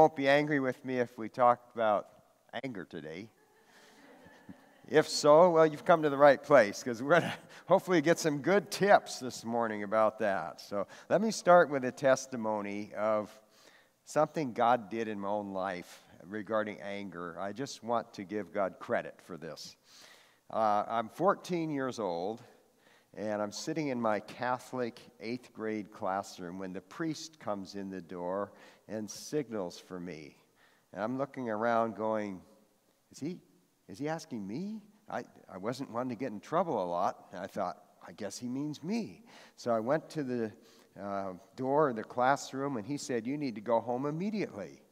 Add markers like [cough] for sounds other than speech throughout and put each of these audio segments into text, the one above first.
Won't be angry with me if we talk about anger today. [laughs] if so, well, you've come to the right place because we're going [laughs] to hopefully get some good tips this morning about that. So let me start with a testimony of something God did in my own life regarding anger. I just want to give God credit for this. Uh, I'm 14 years old, and I'm sitting in my Catholic eighth grade classroom when the priest comes in the door and signals for me. And I'm looking around going, is he, is he asking me? I, I wasn't one to get in trouble a lot. And I thought, I guess he means me. So I went to the uh, door of the classroom and he said, You need to go home immediately.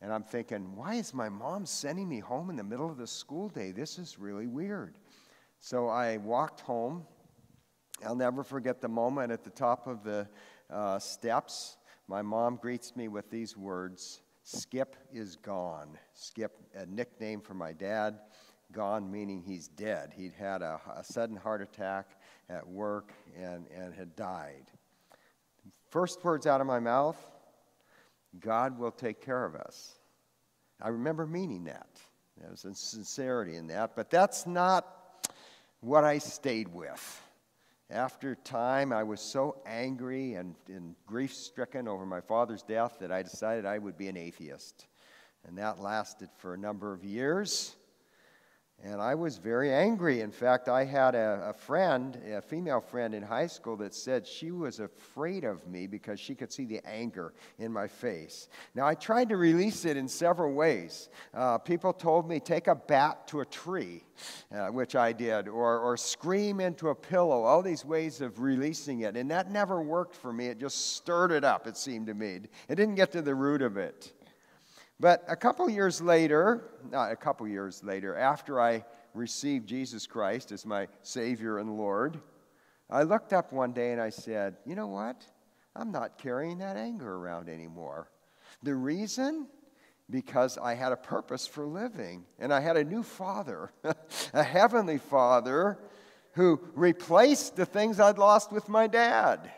And I'm thinking, why is my mom sending me home in the middle of the school day? This is really weird. So I walked home. I'll never forget the moment at the top of the uh, steps my mom greets me with these words Skip is gone. Skip, a nickname for my dad, gone meaning he's dead. He'd had a, a sudden heart attack at work and, and had died. First words out of my mouth God will take care of us. I remember meaning that. There was a sincerity in that, but that's not what I stayed with. After time, I was so angry and, and grief stricken over my father's death that I decided I would be an atheist. And that lasted for a number of years. And I was very angry. In fact, I had a, a, friend, a female friend in high school, that said she was afraid of me because she could see the anger in my face. Now, I tried to release it in several ways. Uh, people told me, take a bat to a tree, uh, which I did, or, or scream into a pillow, all these ways of releasing it. And that never worked for me. It just stirred it up, it seemed to me. It didn't get to the root of it. But a couple years later, not a couple years later, after I received Jesus Christ as my Savior and Lord, I looked up one day and I said, You know what? I'm not carrying that anger around anymore. The reason? Because I had a purpose for living and I had a new father, [laughs] a heavenly father who replaced the things I'd lost with my dad.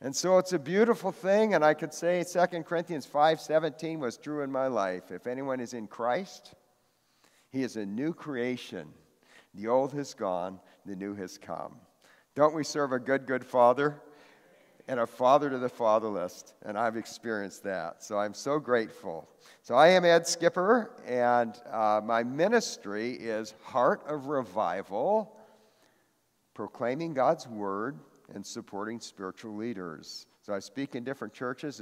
And so it's a beautiful thing, and I could say 2 Corinthians 5:17 was true in my life. If anyone is in Christ, he is a new creation. The old has gone, the new has come. Don't we serve a good, good father? And a father to the fatherless, and I've experienced that. So I'm so grateful. So I am Ed Skipper, and uh, my ministry is Heart of Revival, proclaiming God's word and supporting spiritual leaders. So I speak in different churches.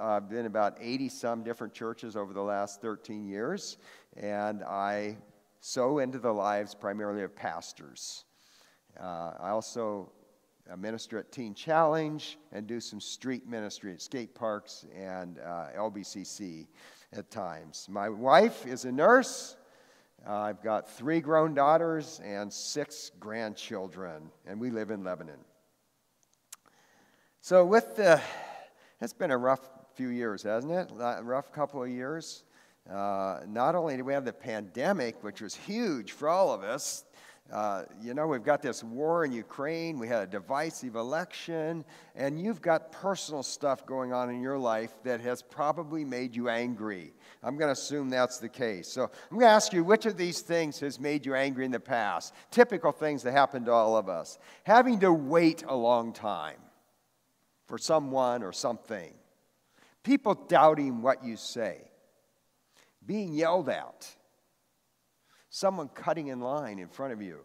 I've been about 80 some different churches over the last 13 years, and I sow into the lives primarily of pastors. Uh, I also minister at Teen Challenge and do some street ministry at skate parks and uh, LBCC at times. My wife is a nurse. Uh, I've got three grown daughters and six grandchildren, and we live in Lebanon. So, with the, it's been a rough few years, hasn't it? A rough couple of years. Uh, not only do we have the pandemic, which was huge for all of us, uh, you know, we've got this war in Ukraine, we had a divisive election, and you've got personal stuff going on in your life that has probably made you angry. I'm going to assume that's the case. So I'm going to ask you which of these things has made you angry in the past? Typical things that happen to all of us. Having to wait a long time for someone or something. People doubting what you say. Being yelled at. Someone cutting in line in front of you.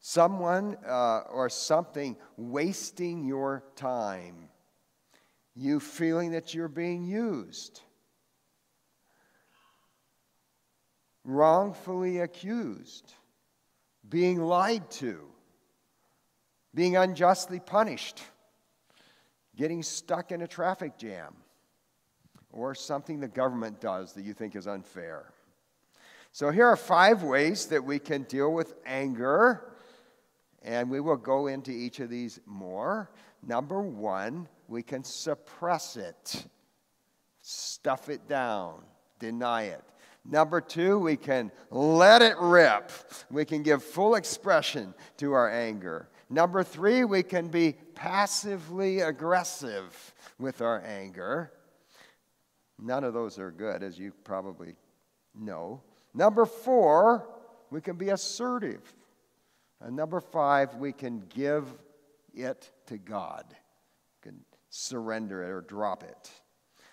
Someone uh, or something wasting your time. You feeling that you're being used. Wrongfully accused. Being lied to. Being unjustly punished getting stuck in a traffic jam, or something the government does that you think is unfair. So, here are five ways that we can deal with anger, and we will go into each of these more. Number one, we can suppress it, stuff it down, deny it. Number two, we can let it rip. We can give full expression to our anger. Number three, we can be passively aggressive with our anger. None of those are good, as you probably know. Number four, we can be assertive. And number five, we can give it to God. We can surrender it or drop it.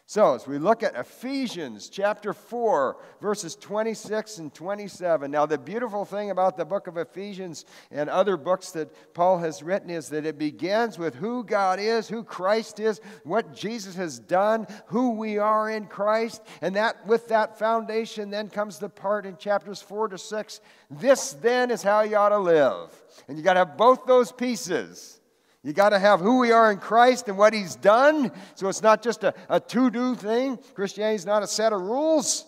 So, as we look at Ephesians chapter 4, verses 26 and 27. Now, the beautiful thing about the book of Ephesians and other books that Paul has written is that it begins with who God is, who Christ is, what Jesus has done, who we are in Christ. And that with that foundation, then comes the part in chapters 4 to 6. This then is how you ought to live. And you got to have both those pieces. You got to have who we are in Christ and what He's done. So it's not just a, a to do thing. Christianity is not a set of rules.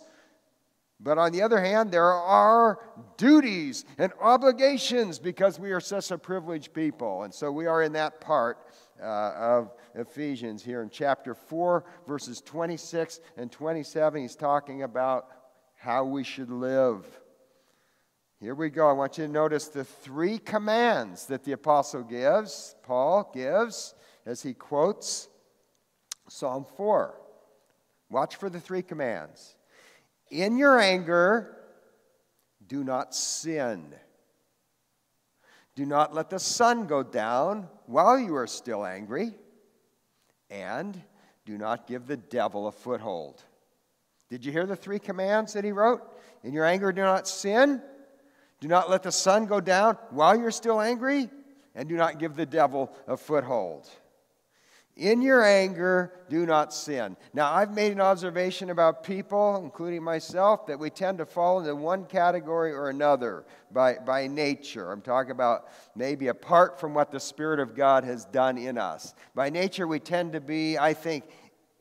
But on the other hand, there are duties and obligations because we are such a privileged people. And so we are in that part uh, of Ephesians here in chapter 4, verses 26 and 27. He's talking about how we should live. Here we go. I want you to notice the three commands that the apostle gives, Paul gives, as he quotes Psalm 4. Watch for the three commands. In your anger, do not sin. Do not let the sun go down while you are still angry. And do not give the devil a foothold. Did you hear the three commands that he wrote? In your anger, do not sin. Do not let the sun go down while you're still angry, and do not give the devil a foothold. In your anger, do not sin. Now, I've made an observation about people, including myself, that we tend to fall into one category or another by, by nature. I'm talking about maybe apart from what the Spirit of God has done in us. By nature, we tend to be, I think,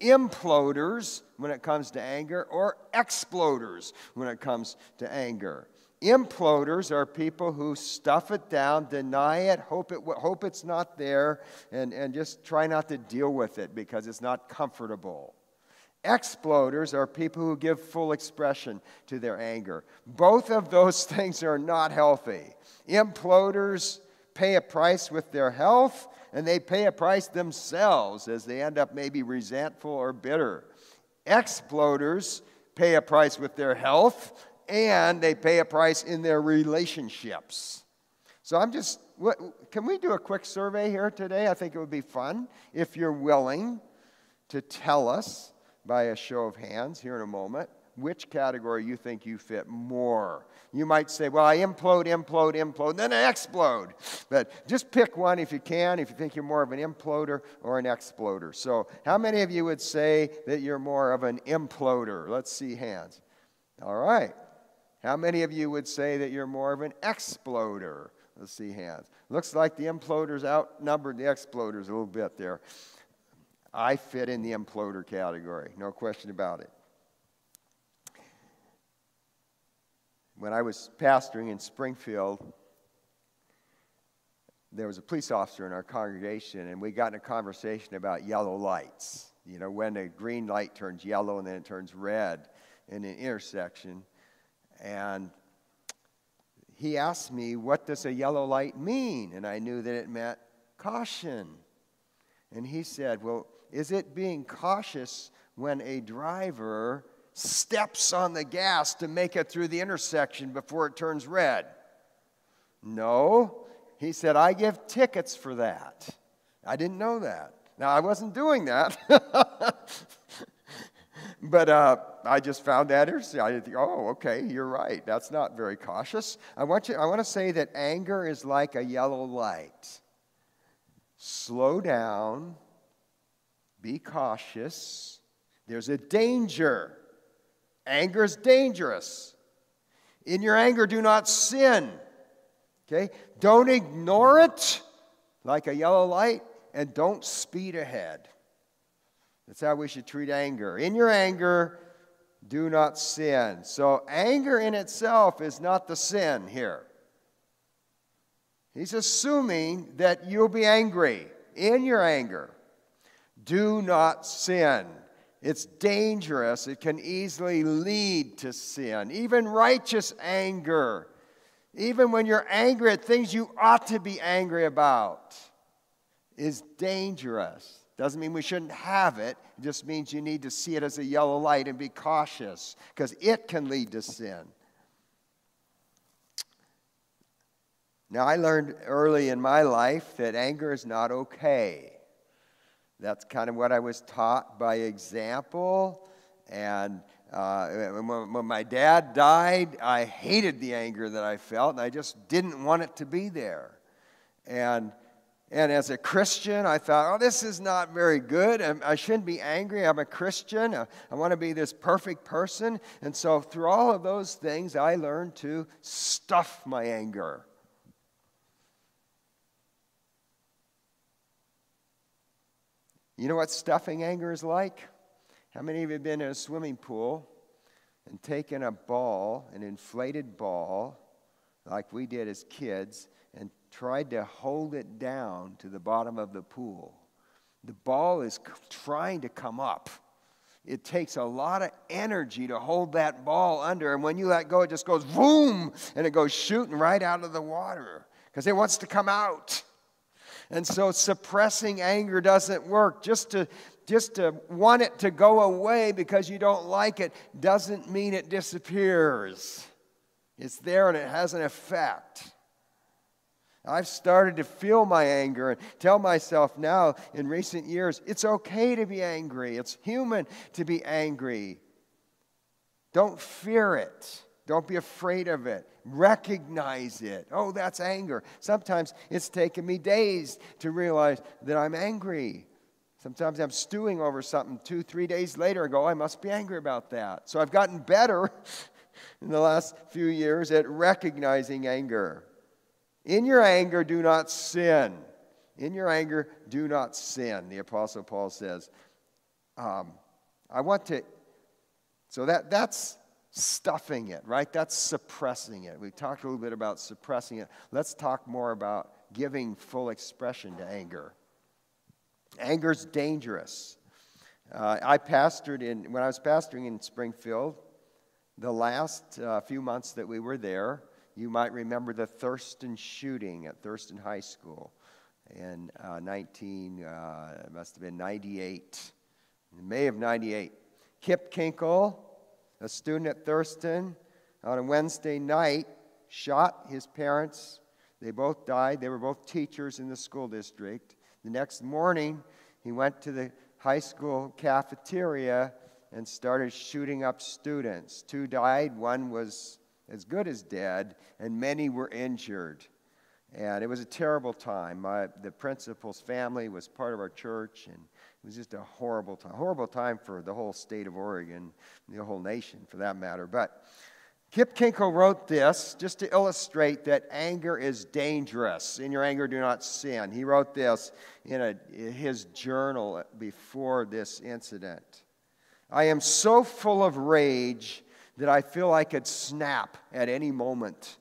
imploders when it comes to anger or exploders when it comes to anger. Imploders are people who stuff it down, deny it, hope, it, hope it's not there, and, and just try not to deal with it because it's not comfortable. Exploders are people who give full expression to their anger. Both of those [laughs] things are not healthy. Imploders pay a price with their health, and they pay a price themselves as they end up maybe resentful or bitter. Exploders pay a price with their health and they pay a price in their relationships. So I'm just, what, can we do a quick survey here today? I think it would be fun if you're willing to tell us by a show of hands here in a moment which category you think you fit more. You might say, well, I implode, implode, implode, then I explode. But just pick one if you can, if you think you're more of an imploder or an exploder. So, how many of you would say that you're more of an imploder? Let's see hands. All right. How many of you would say that you're more of an exploder? Let's see hands. Looks like the imploders outnumbered the exploders a little bit there. I fit in the imploder category, no question about it. When I was pastoring in Springfield, there was a police officer in our congregation, and we got in a conversation about yellow lights. You know, when a green light turns yellow and then it turns red in an intersection. And he asked me, What does a yellow light mean? And I knew that it meant caution. And he said, Well, is it being cautious when a driver steps on the gas to make it through the intersection before it turns red? No. He said, I give tickets for that. I didn't know that. Now, I wasn't doing that. [laughs] but uh, I just found that interesting. I think, oh, okay, you're right. That's not very cautious. I want you. I want to say that anger is like a yellow light. Slow down. Be cautious. There's a danger. Anger is dangerous. In your anger, do not sin. Okay? Don't ignore it like a yellow light, and don't speed ahead. That's how we should treat anger. In your anger, do not sin. So, anger in itself is not the sin here. He's assuming that you'll be angry in your anger. Do not sin. It's dangerous. It can easily lead to sin. Even righteous anger, even when you're angry at things you ought to be angry about, is dangerous. Doesn't mean we shouldn't have it. It just means you need to see it as a yellow light and be cautious because it can lead to sin. Now, I learned early in my life that anger is not okay. That's kind of what I was taught by example. And uh, when, when my dad died, I hated the anger that I felt, and I just didn't want it to be there. And and as a Christian, I thought, oh, this is not very good. Um, I shouldn't be angry. I'm a Christian. Uh, I want to be this perfect person. And so, through all of those things, I learned to stuff my anger. You know what stuffing anger is like? How many of you have been in a swimming pool and taken a ball, an inflated ball, like we did as kids, tried to hold it down to the bottom of the pool. The ball is trying to come up. It takes a lot of energy to hold that ball under, and when you let go, it just goes boom, and it goes shooting right out of the water because it wants to come out. And so suppressing anger doesn't work. Just to just to want it to go away because you don't like it doesn't mean it disappears. It's there and it has an effect. I've started to feel my anger and tell myself now in recent years it's okay to be angry. It's human to be angry. Don't fear it. Don't be afraid of it. Recognize it. Oh, that's anger. Sometimes it's taken me days to realize that I'm angry. Sometimes I'm stewing over something two, three days later and go, I must be angry about that. So I've gotten better [laughs] in the last few years at recognizing anger. In your anger, do not sin. In your anger, do not sin, the Apostle Paul says. Um, I want to, so that, that's stuffing it, right? That's suppressing it. We talked a little bit about suppressing it. Let's talk more about giving full expression to anger. Anger's dangerous. Uh, I pastored in, when I was pastoring in Springfield, the last uh, few months that we were there, you might remember the Thurston shooting at Thurston High School in uh, 19, uh, it must have been 98, in May of 98. Kip Kinkel, a student at Thurston, on a Wednesday night, shot his parents. They both died. They were both teachers in the school district. The next morning, he went to the high school cafeteria and started shooting up students. Two died, one was as good as dead, and many were injured. And it was a terrible time. My, the principal's family was part of our church, and it was just a horrible time. Horrible time for the whole state of Oregon, the whole nation for that matter. But Kip Kinkel wrote this just to illustrate that anger is dangerous. In your anger, do not sin. He wrote this in, a, in his journal before this incident. I am so full of rage that I feel I could snap at any moment.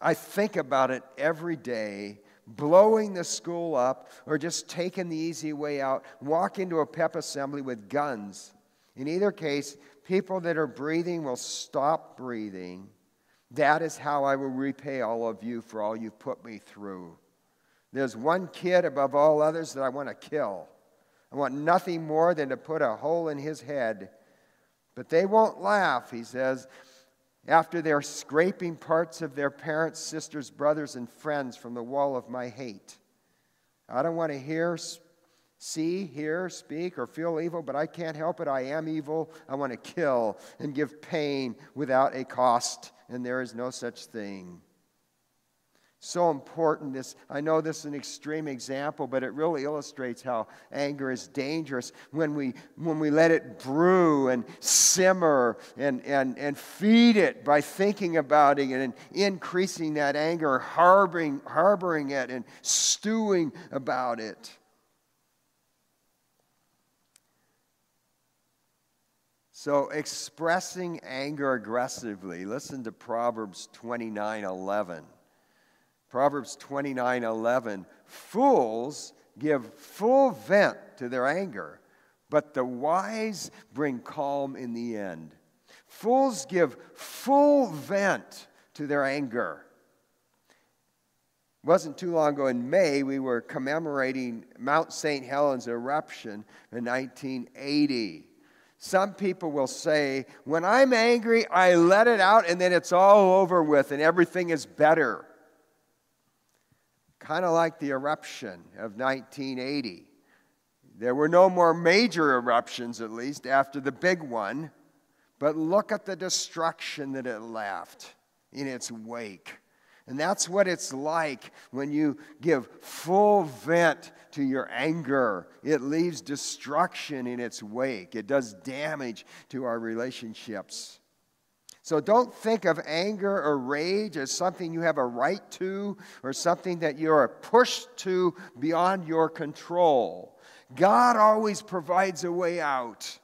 I think about it every day, blowing the school up or just taking the easy way out, walk into a pep assembly with guns. In either case, people that are breathing will stop breathing. That is how I will repay all of you for all you've put me through. There's one kid above all others that I want to kill. I want nothing more than to put a hole in his head but they won't laugh, he says, after they're scraping parts of their parents, sisters, brothers, and friends from the wall of my hate. I don't want to hear, see, hear, speak, or feel evil, but I can't help it. I am evil. I want to kill and give pain without a cost, and there is no such thing. So important. This I know this is an extreme example, but it really illustrates how anger is dangerous when we when we let it brew and simmer and, and, and feed it by thinking about it and increasing that anger, harboring, harboring it and stewing about it. So expressing anger aggressively, listen to Proverbs 29 11. Proverbs 29 11. Fools give full vent to their anger, but the wise bring calm in the end. Fools give full vent to their anger. wasn't too long ago in May, we were commemorating Mount St. Helens eruption in 1980. Some people will say, when I'm angry, I let it out and then it's all over with and everything is better. Kind of like the eruption of 1980. There were no more major eruptions, at least, after the big one, but look at the destruction that it left in its wake. And that's what it's like when you give full vent to your anger. It leaves destruction in its wake, it does damage to our relationships. So don't think of anger or rage as something you have a right to or something that you're pushed to beyond your control. God always provides a way out.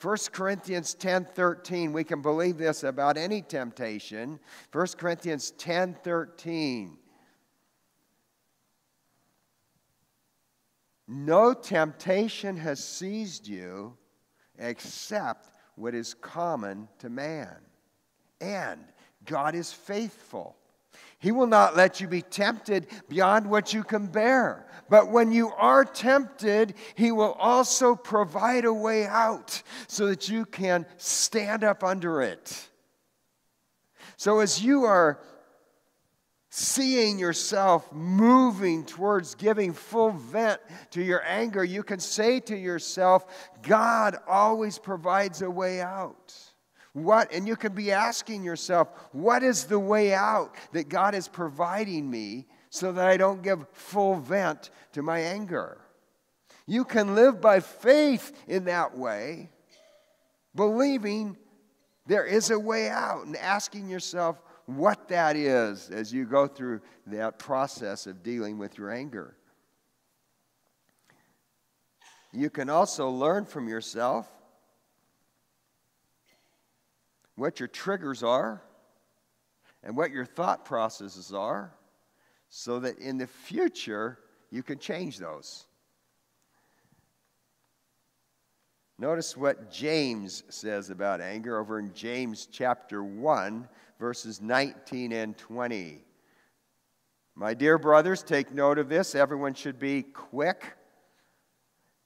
1 Corinthians 10:13 we can believe this about any temptation 1 Corinthians 10:13 No temptation has seized you except what is common to man and God is faithful he will not let you be tempted beyond what you can bear. But when you are tempted, He will also provide a way out so that you can stand up under it. So as you are seeing yourself moving towards giving full vent to your anger, you can say to yourself, God always provides a way out. What, and you can be asking yourself, what is the way out that God is providing me so that I don't give full vent to my anger? You can live by faith in that way, believing there is a way out and asking yourself what that is as you go through that process of dealing with your anger. You can also learn from yourself what your triggers are and what your thought processes are so that in the future you can change those. Notice what James says about anger over in James chapter 1, verses 19 and 20. My dear brothers, take note of this. Everyone should be quick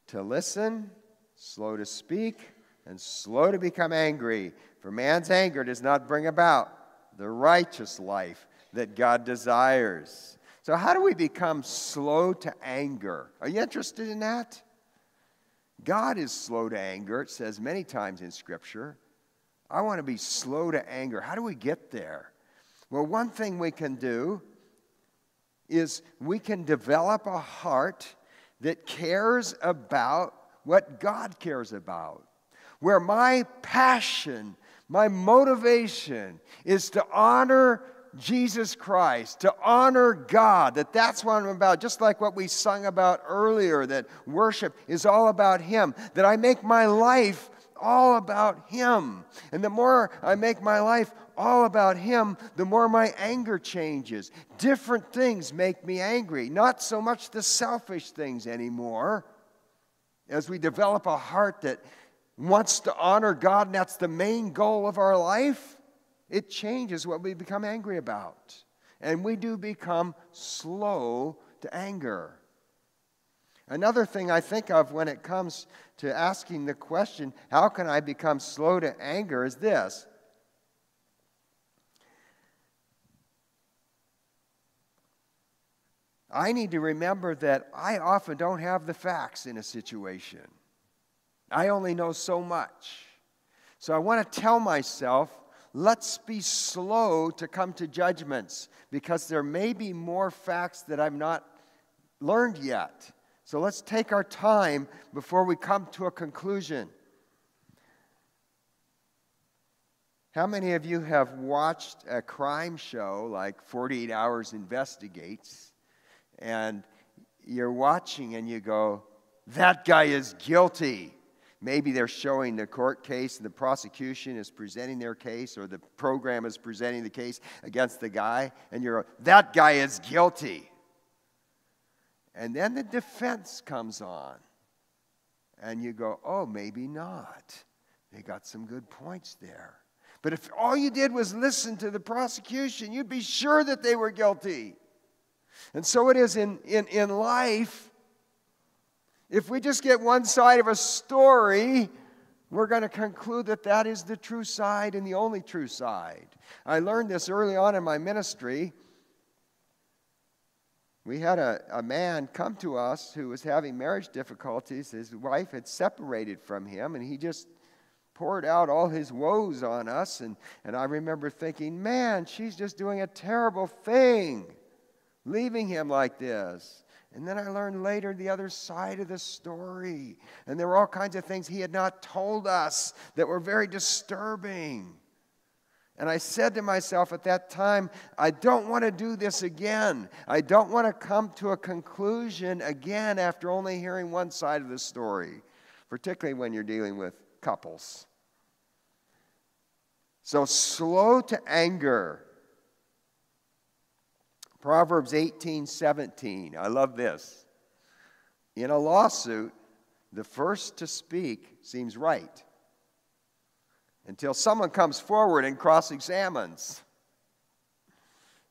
to listen, slow to speak, and slow to become angry. For man's anger does not bring about the righteous life that God desires. So, how do we become slow to anger? Are you interested in that? God is slow to anger, it says many times in Scripture. I want to be slow to anger. How do we get there? Well, one thing we can do is we can develop a heart that cares about what God cares about, where my passion my motivation is to honor Jesus Christ, to honor God, that that's what I'm about. Just like what we sung about earlier, that worship is all about Him, that I make my life all about Him. And the more I make my life all about Him, the more my anger changes. Different things make me angry, not so much the selfish things anymore. As we develop a heart that wants to honor God, and that's the main goal of our life, it changes what we become angry about. And we do become slow to anger. Another thing I think of when it comes to asking the question, how can I become slow to anger, is this. I need to remember that I often don't have the facts in a situation. I only know so much. So I want to tell myself, let's be slow to come to judgments because there may be more facts that I've not learned yet. So let's take our time before we come to a conclusion. How many of you have watched a crime show like 48 Hours Investigates and you're watching and you go, that guy is guilty? Maybe they're showing the court case and the prosecution is presenting their case or the program is presenting the case against the guy, and you're, that guy is guilty. And then the defense comes on, and you go, oh, maybe not. They got some good points there. But if all you did was listen to the prosecution, you'd be sure that they were guilty. And so it is in, in, in life. If we just get one side of a story, we're going to conclude that that is the true side and the only true side. I learned this early on in my ministry. We had a, a man come to us who was having marriage difficulties. His wife had separated from him, and he just poured out all his woes on us. And, and I remember thinking, man, she's just doing a terrible thing, leaving him like this. And then I learned later the other side of the story. And there were all kinds of things he had not told us that were very disturbing. And I said to myself at that time, I don't want to do this again. I don't want to come to a conclusion again after only hearing one side of the story, particularly when you're dealing with couples. So, slow to anger Proverbs 18 17. I love this. In a lawsuit, the first to speak seems right until someone comes forward and cross examines.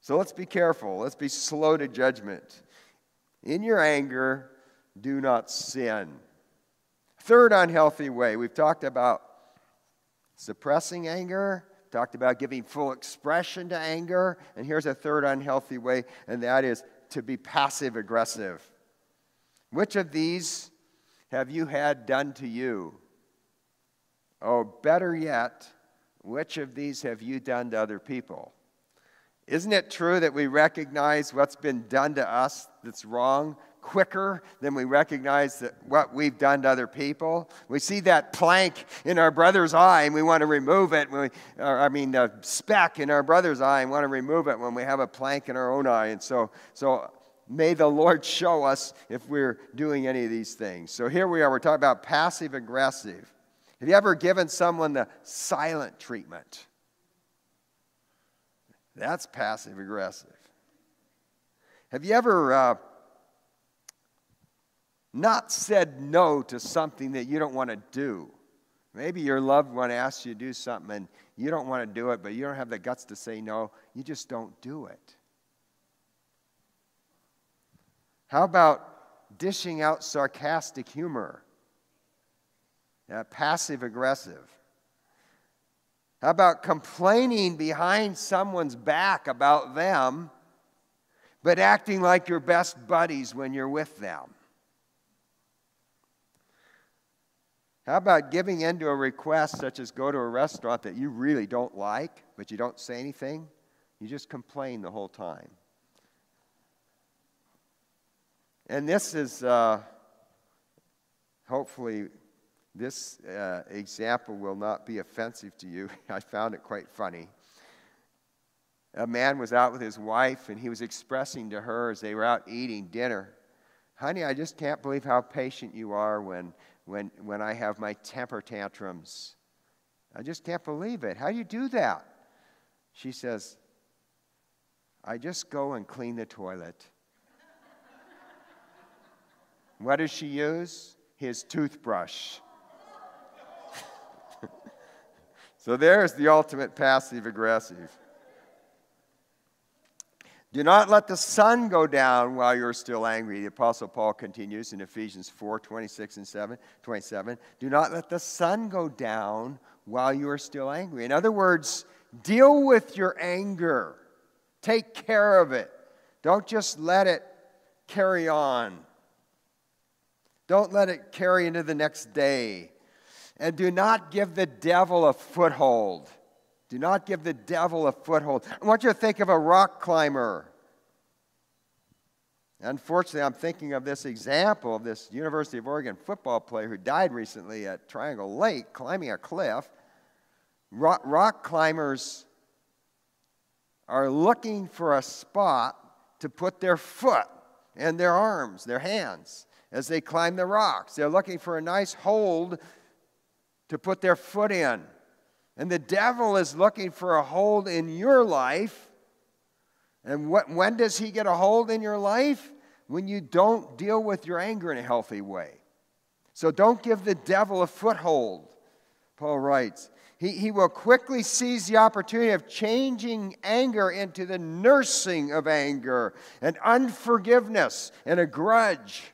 So let's be careful. Let's be slow to judgment. In your anger, do not sin. Third unhealthy way, we've talked about suppressing anger, talked about giving full expression to anger. And here's a third unhealthy way, and that is to be passive aggressive. Which of these have you had done to you? Or better yet, which of these have you done to other people? Isn't it true that we recognize what's been done to us that's wrong quicker than we recognize that what we've done to other people. We see that plank in our brother's eye and we want to remove it. We, or, I mean, the speck in our brother's eye and want to remove it when we have a plank in our own eye. And so, so may the Lord show us if we're doing any of these things. So here we are. We're talking about passive aggressive. Have you ever given someone the silent treatment? That's passive aggressive. Have you ever uh, not said no to something that you don't want to do. Maybe your loved one asks you to do something and you don't want to do it, but you don't have the guts to say no. You just don't do it. How about dishing out sarcastic humor? Yeah, passive aggressive. How about complaining behind someone's back about them, but acting like your best buddies when you're with them? How about giving in to a request such as go to a restaurant that you really don't like, but you don't say anything? You just complain the whole time. And this is, uh, hopefully, this uh, example will not be offensive to you. [laughs] I found it quite funny. A man was out with his wife, and he was expressing to her as they were out eating dinner, Honey, I just can't believe how patient you are when when, when I have my temper tantrums. I just can't believe it. How do you do that? She says, I just go and clean the toilet. [laughs] what does she use? His toothbrush. [laughs] so there's the ultimate passive aggressive. Do not let the sun go down while you're still angry. The Apostle Paul continues in Ephesians 4 26 and 7, 27. Do not let the sun go down while you are still angry. In other words, deal with your anger, take care of it. Don't just let it carry on. Don't let it carry into the next day. And do not give the devil a foothold. Do not give the devil a foothold. I want you to think of a rock climber. Unfortunately, I'm thinking of this example of this University of Oregon football player who died recently at Triangle Lake climbing a cliff. Rock, rock climbers are looking for a spot to put their foot and their arms, their hands, as they climb the rocks. They're looking for a nice hold to put their foot in. And the devil is looking for a hold in your life. And when does he get a hold in your life? When you don't deal with your anger in a healthy way. So don't give the devil a foothold. Paul writes, he, he will quickly seize the opportunity of changing anger into the nursing of anger and unforgiveness and a grudge.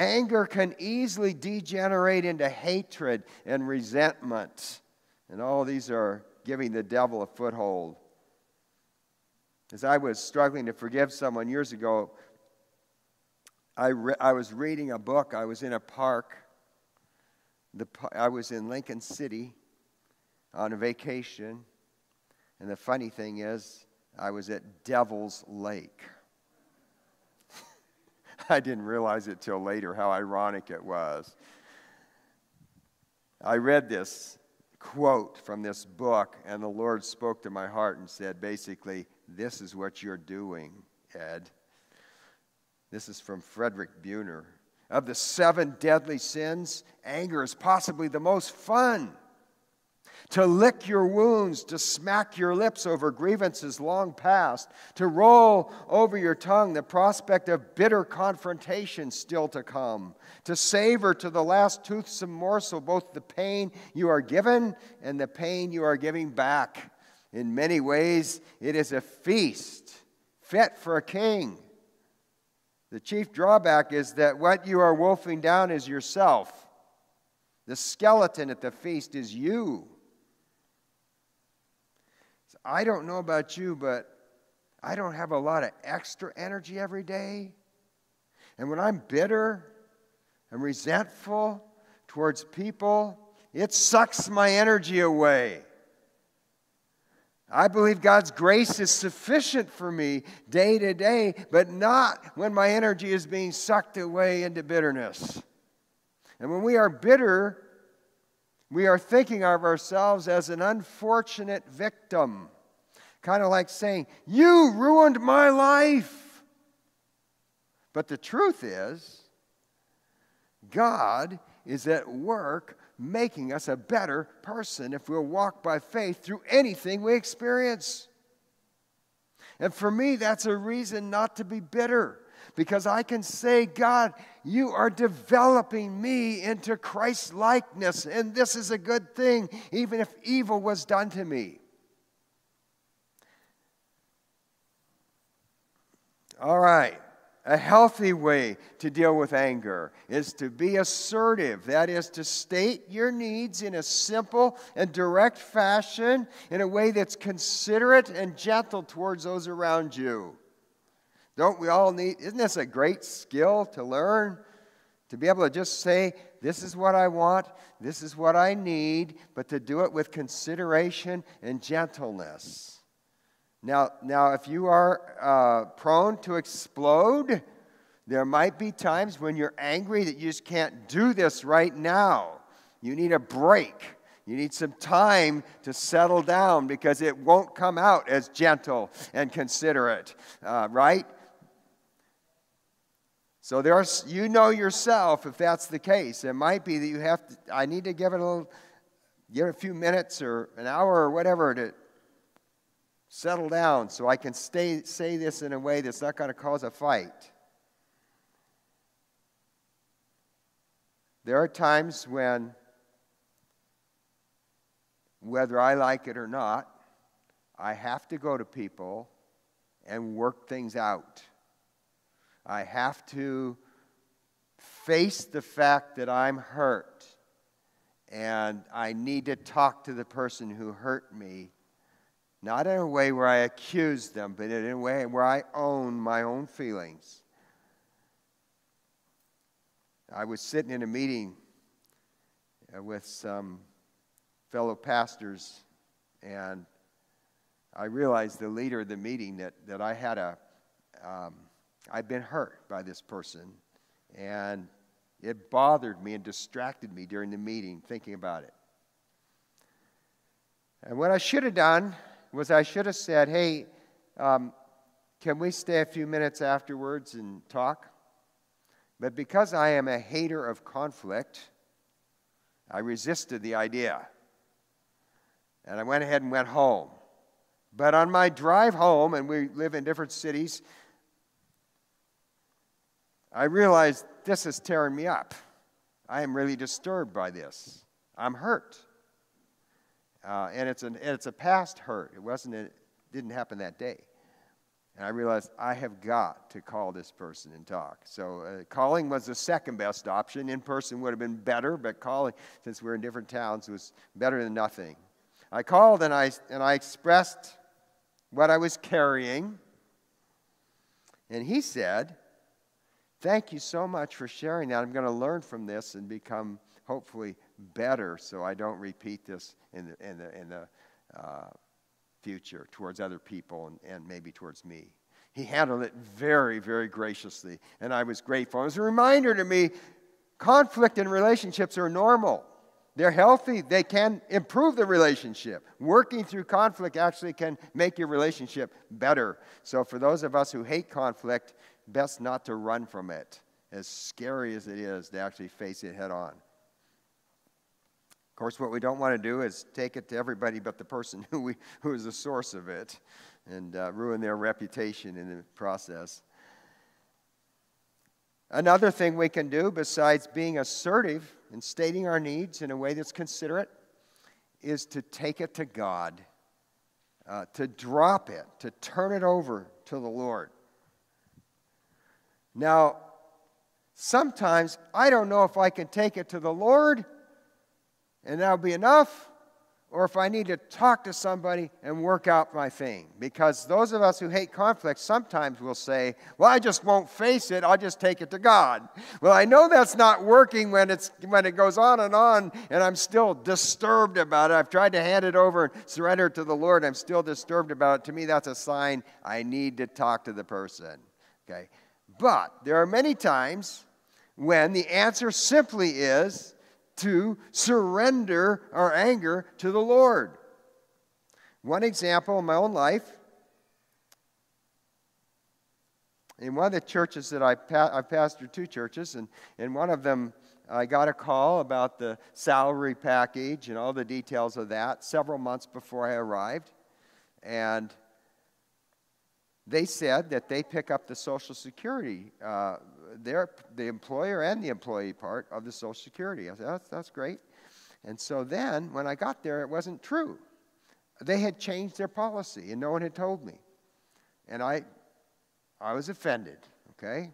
Anger can easily degenerate into hatred and resentment. And all these are giving the devil a foothold. As I was struggling to forgive someone years ago, I, re- I was reading a book. I was in a park. The, I was in Lincoln City on a vacation. And the funny thing is, I was at Devil's Lake. [laughs] I didn't realize it till later how ironic it was. I read this quote from this book, and the Lord spoke to my heart and said, basically, this is what you're doing, Ed. This is from Frederick Buechner. Of the seven deadly sins, anger is possibly the most fun to lick your wounds, to smack your lips over grievances long past, to roll over your tongue the prospect of bitter confrontation still to come, to savor to the last toothsome morsel both the pain you are given and the pain you are giving back. In many ways, it is a feast fit for a king. The chief drawback is that what you are wolfing down is yourself. The skeleton at the feast is you. I don't know about you, but I don't have a lot of extra energy every day. And when I'm bitter and resentful towards people, it sucks my energy away. I believe God's grace is sufficient for me day to day, but not when my energy is being sucked away into bitterness. And when we are bitter, we are thinking of ourselves as an unfortunate victim. Kind of like saying, You ruined my life. But the truth is, God is at work making us a better person if we'll walk by faith through anything we experience. And for me, that's a reason not to be bitter because I can say, God, you are developing me into Christ likeness, and this is a good thing, even if evil was done to me. All right. A healthy way to deal with anger is to be assertive. That is to state your needs in a simple and direct fashion, in a way that's considerate and gentle towards those around you. Don't we all need, isn't this a great skill to learn? To be able to just say, This is what I want, this is what I need, but to do it with consideration and gentleness. Now, now if you are uh, prone to explode, there might be times when you're angry that you just can't do this right now. You need a break. You need some time to settle down because it won't come out as gentle and considerate, uh, right? So there's, you know yourself if that's the case. It might be that you have to, I need to give it a little, give it a few minutes or an hour or whatever to settle down so I can stay, say this in a way that's not going to cause a fight. There are times when, whether I like it or not, I have to go to people and work things out. I have to face the fact that I'm hurt and I need to talk to the person who hurt me. Not in a way where I accuse them, but in a way where I own my own feelings. I was sitting in a meeting with some fellow pastors, and I realized the leader of the meeting that, that I had a, um, I've been hurt by this person, and it bothered me and distracted me during the meeting thinking about it. And what I should have done was I should have said, hey, um, can we stay a few minutes afterwards and talk? But because I am a hater of conflict, I resisted the idea. And I went ahead and went home. But on my drive home, and we live in different cities, I realized this is tearing me up. I am really disturbed by this. I'm hurt. Uh, and it's, an, it's a past hurt. It wasn't, it didn't happen that day. And I realized I have got to call this person and talk. So uh, calling was the second best option. In person would have been better, but calling, since we're in different towns, was better than nothing. I called and I, and I expressed what I was carrying. And he said, Thank you so much for sharing that. I'm going to learn from this and become hopefully better so I don't repeat this in the, in the, in the uh, future towards other people and, and maybe towards me. He handled it very, very graciously, and I was grateful. It was a reminder to me conflict in relationships are normal. They're healthy, they can improve the relationship. Working through conflict actually can make your relationship better. So, for those of us who hate conflict, best not to run from it, as scary as it is to actually face it head on Of course, what we don't want to do is take it to everybody but the person [laughs] who, we, who is the source of it and uh, ruin their reputation in the process. Another thing we can do, besides being assertive and stating our needs in a way that's considerate, is to take it to God, uh, to drop it, to turn it over to the Lord. Now, sometimes I don't know if I can take it to the Lord and that'll be enough, or if I need to talk to somebody and work out my thing. Because those of us who hate conflict sometimes will say, Well, I just won't face it, I'll just take it to God. Well, I know that's not working when, it's, when it goes on and on, and I'm still disturbed about it. I've tried to hand it over and surrender it to the Lord, I'm still disturbed about it. To me, that's a sign I need to talk to the person. Okay? But there are many times when the answer simply is, to surrender our anger to the Lord. One example in my own life, in one of the churches that I pa- I've pastored two churches, and in one of them, I got a call about the salary package and all the details of that several months before I arrived. And they said that they pick up the Social Security uh, they're the employer and the employee part of the Social Security. I said, that's, that's great. And so then, when I got there, it wasn't true. They had changed their policy, and no one had told me. And I, I was offended, okay?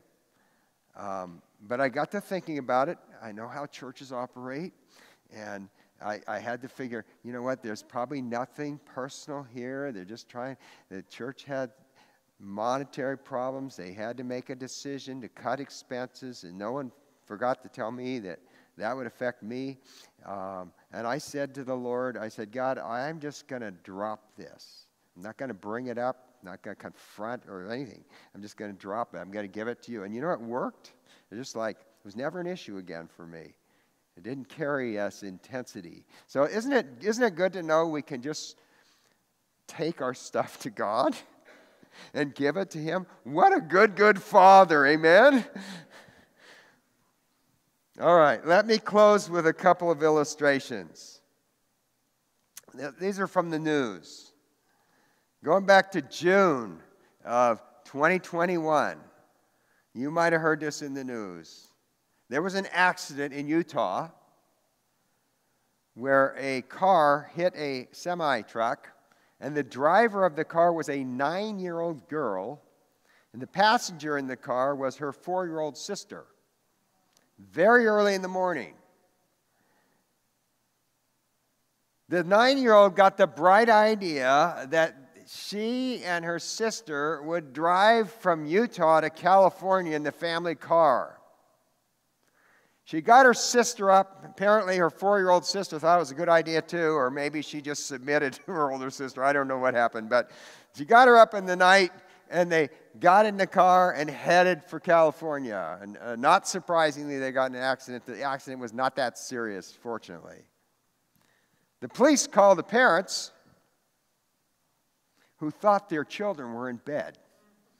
Um, but I got to thinking about it. I know how churches operate, and I, I, had to figure, you know what, there's probably nothing personal here. They're just trying, the church had monetary problems. They had to make a decision to cut expenses, and no one forgot to tell me that that would affect me. Um, and I said to the Lord, I said, God, I'm just going to drop this. I'm not going to bring it up, not going to confront or anything. I'm just going to drop it. I'm going to give it to you. And you know, it worked. It just like, it was never an issue again for me. It didn't carry us intensity. So isn't it, isn't it good to know we can just take our stuff to God? [laughs] and give it to him. What a good, good father. Amen. All right, let me close with a couple of illustrations. These are from the news. Going back to June of 2021, you might have heard this in the news. There was an accident in Utah where a car hit a semi truck and the driver of the car was a nine year old girl, and the passenger in the car was her four year old sister. Very early in the morning. The nine year old got the bright idea that she and her sister would drive from Utah to California in the family car. She got her sister up. Apparently, her four year old sister thought it was a good idea too, or maybe she just submitted to her older sister. I don't know what happened. But she got her up in the night, and they got in the car and headed for California. And uh, not surprisingly, they got in an accident. The accident was not that serious, fortunately. The police called the parents who thought their children were in bed.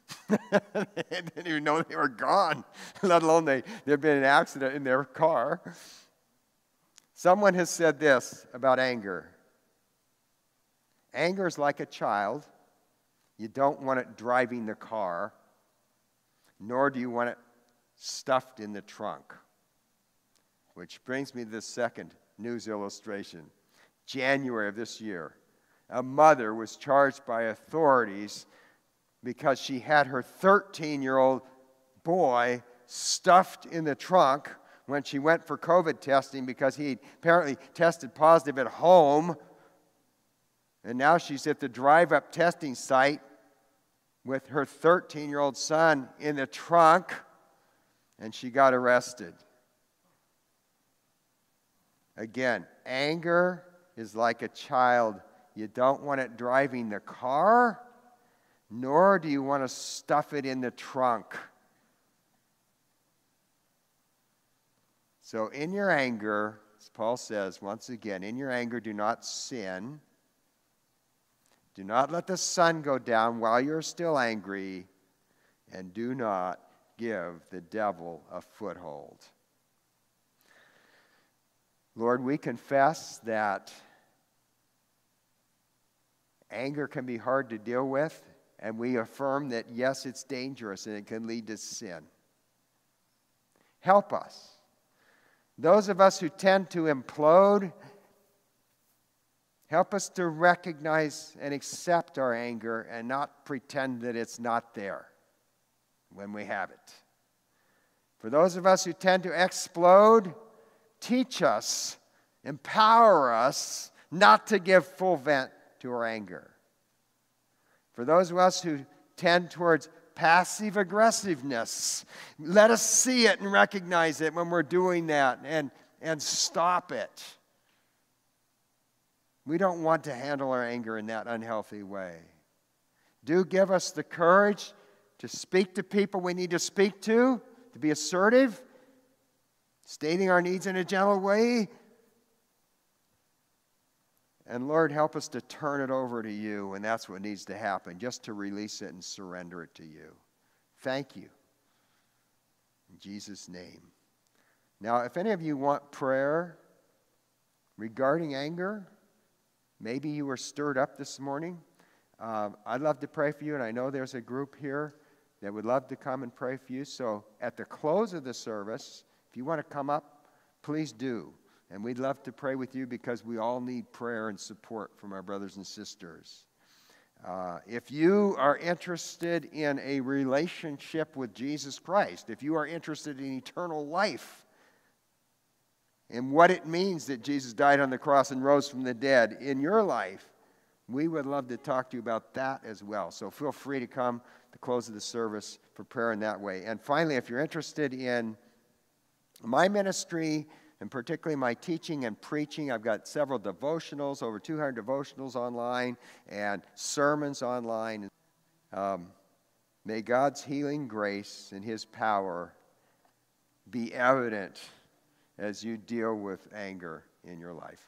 [laughs] they didn't even know they were gone, [laughs] let alone they, there'd been an accident in their car. Someone has said this about anger anger is like a child. You don't want it driving the car, nor do you want it stuffed in the trunk. Which brings me to the second news illustration. January of this year, a mother was charged by authorities because she had her 13 year old boy stuffed in the trunk when she went for COVID testing because he apparently tested positive at home. And now she's at the drive up testing site with her 13 year old son in the trunk, and she got arrested. Again, anger is like a child. You don't want it driving the car, nor do you want to stuff it in the trunk. So, in your anger, as Paul says once again, in your anger, do not sin. Do not let the sun go down while you're still angry, and do not give the devil a foothold. Lord, we confess that anger can be hard to deal with, and we affirm that yes, it's dangerous and it can lead to sin. Help us those of us who tend to implode, help us to recognize and accept our anger and not pretend that it's not there when we have it. For those of us who tend to explode, teach us, empower us not to give full vent to our anger. For those of us who tend towards passive aggressiveness. Let us see it and recognize it when we're doing that and, and stop it. We don't want to handle our anger in that unhealthy way. Do give us the courage to speak to people we need to speak to, to be assertive, stating our needs in a gentle way, and Lord, help us to turn it over to you, and that's what needs to happen, just to release it and surrender it to you. Thank you. In Jesus' name. Now, if any of you want prayer regarding anger, maybe you were stirred up this morning. Um, I'd love to pray for you, and I know there's a group here that would love to come and pray for you. So at the close of the service, if you want to come up, please do. And we'd love to pray with you because we all need prayer and support from our brothers and sisters. Uh, if you are interested in a relationship with Jesus Christ, if you are interested in eternal life, and what it means that Jesus died on the cross and rose from the dead in your life, we would love to talk to you about that as well. So feel free to come to the close of the service for prayer in that way. And finally, if you're interested in my ministry, and particularly my teaching and preaching. I've got several devotionals, over 200 devotionals online, and sermons online. Um, may God's healing grace and His power be evident as you deal with anger in your life.